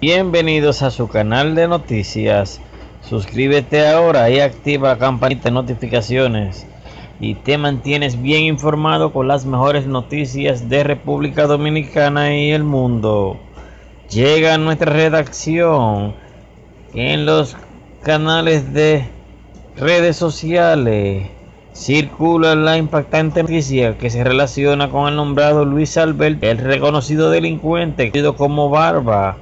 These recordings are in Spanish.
Bienvenidos a su canal de noticias. Suscríbete ahora y activa la campanita de notificaciones y te mantienes bien informado con las mejores noticias de República Dominicana y el mundo. Llega a nuestra redacción en los canales de redes sociales circula la impactante noticia que se relaciona con el nombrado Luis Albert, el reconocido delincuente, conocido como Barba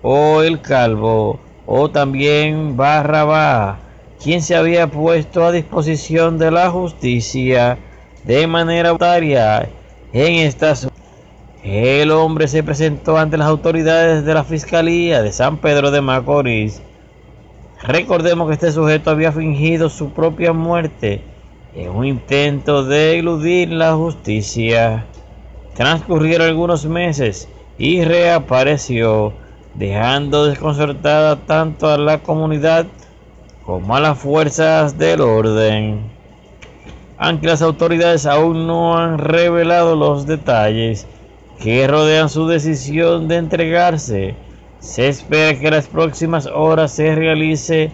o el Calvo o también Barrabá, quien se había puesto a disposición de la justicia de manera voluntaria en estas el hombre se presentó ante las autoridades de la Fiscalía de San Pedro de Macorís. Recordemos que este sujeto había fingido su propia muerte en un intento de eludir la justicia. Transcurrieron algunos meses y reapareció, dejando desconcertada tanto a la comunidad como a las fuerzas del orden. Aunque las autoridades aún no han revelado los detalles que rodean su decisión de entregarse, se espera que en las próximas horas se realice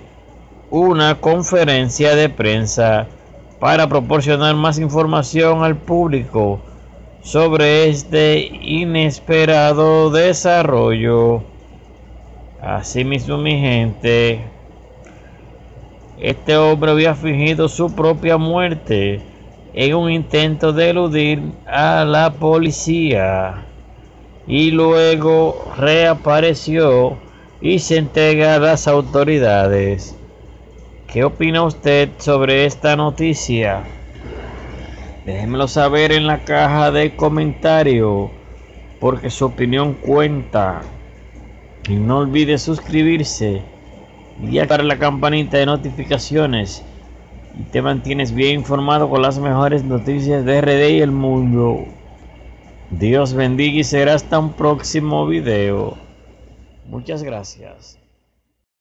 una conferencia de prensa para proporcionar más información al público sobre este inesperado desarrollo. Asimismo, mi gente, este hombre había fingido su propia muerte en un intento de eludir a la policía y luego reapareció y se entrega a las autoridades. ¿Qué opina usted sobre esta noticia? Déjenmelo saber en la caja de comentarios porque su opinión cuenta. Y no olvide suscribirse y activar la campanita de notificaciones y te mantienes bien informado con las mejores noticias de RD y el mundo. Dios bendiga y será hasta un próximo video. Muchas gracias.